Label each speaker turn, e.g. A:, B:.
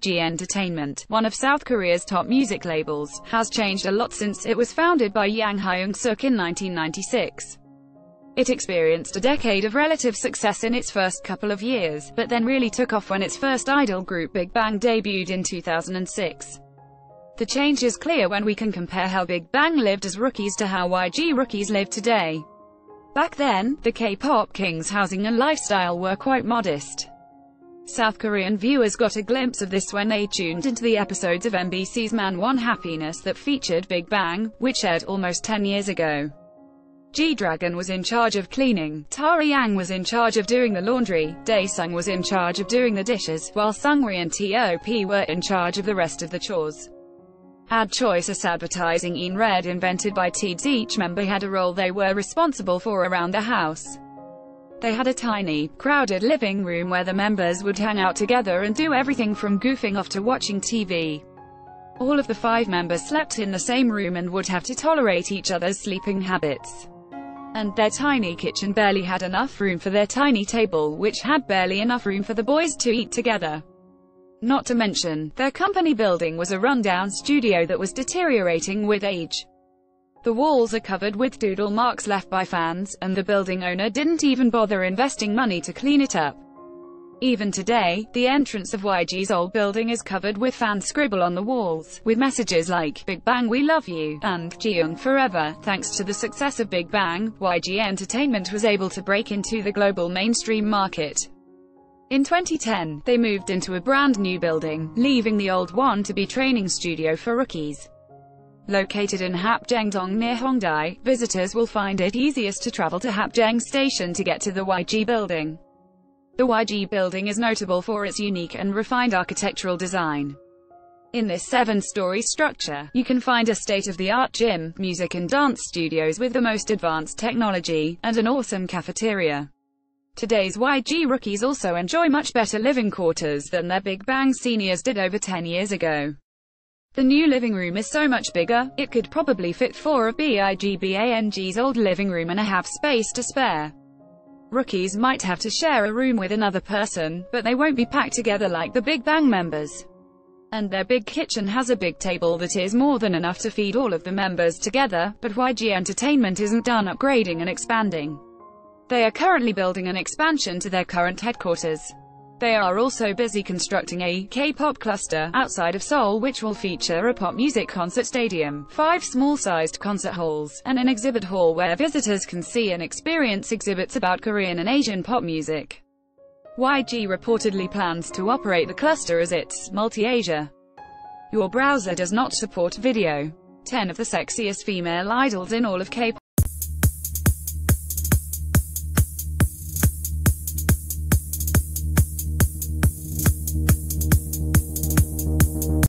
A: YG Entertainment, one of South Korea's top music labels, has changed a lot since it was founded by Yang Hyun-suk in 1996. It experienced a decade of relative success in its first couple of years, but then really took off when its first idol group Big Bang debuted in 2006. The change is clear when we can compare how Big Bang lived as rookies to how YG rookies live today. Back then, the K-pop kings' housing and lifestyle were quite modest. South Korean viewers got a glimpse of this when they tuned into the episodes of MBC's Man Won Happiness that featured Big Bang, which aired almost 10 years ago. G-Dragon was in charge of cleaning, Taeyang was in charge of doing the laundry, Daesung was in charge of doing the dishes, while Seungri and TOP were in charge of the rest of the chores. Ad choice choices advertising in red invented by Teeds each member had a role they were responsible for around the house. They had a tiny, crowded living room where the members would hang out together and do everything from goofing off to watching TV. All of the five members slept in the same room and would have to tolerate each other's sleeping habits. And their tiny kitchen barely had enough room for their tiny table, which had barely enough room for the boys to eat together. Not to mention, their company building was a rundown studio that was deteriorating with age. The walls are covered with doodle marks left by fans, and the building owner didn't even bother investing money to clean it up. Even today, the entrance of YG's old building is covered with fan scribble on the walls, with messages like, Big Bang we love you, and, Jiyoung forever. Thanks to the success of Big Bang, YG Entertainment was able to break into the global mainstream market. In 2010, they moved into a brand new building, leaving the old one to be training studio for rookies. Located in Hapjeong near Hongdae, visitors will find it easiest to travel to Hapjeong Station to get to the YG building. The YG building is notable for its unique and refined architectural design. In this seven-story structure, you can find a state-of-the-art gym, music and dance studios with the most advanced technology, and an awesome cafeteria. Today's YG rookies also enjoy much better living quarters than their Big Bang seniors did over 10 years ago. The new living room is so much bigger, it could probably fit four of BIGBANG's old living room and a half space to spare. Rookies might have to share a room with another person, but they won't be packed together like the Big Bang members. And their big kitchen has a big table that is more than enough to feed all of the members together, but YG Entertainment isn't done upgrading and expanding. They are currently building an expansion to their current headquarters. They are also busy constructing a K-pop cluster outside of Seoul which will feature a pop music concert stadium, five small-sized concert halls, and an exhibit hall where visitors can see and experience exhibits about Korean and Asian pop music. YG reportedly plans to operate the cluster as its multi-Asia. Your browser does not support video. 10 of the sexiest female idols in all of K-pop